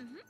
Mm-hmm.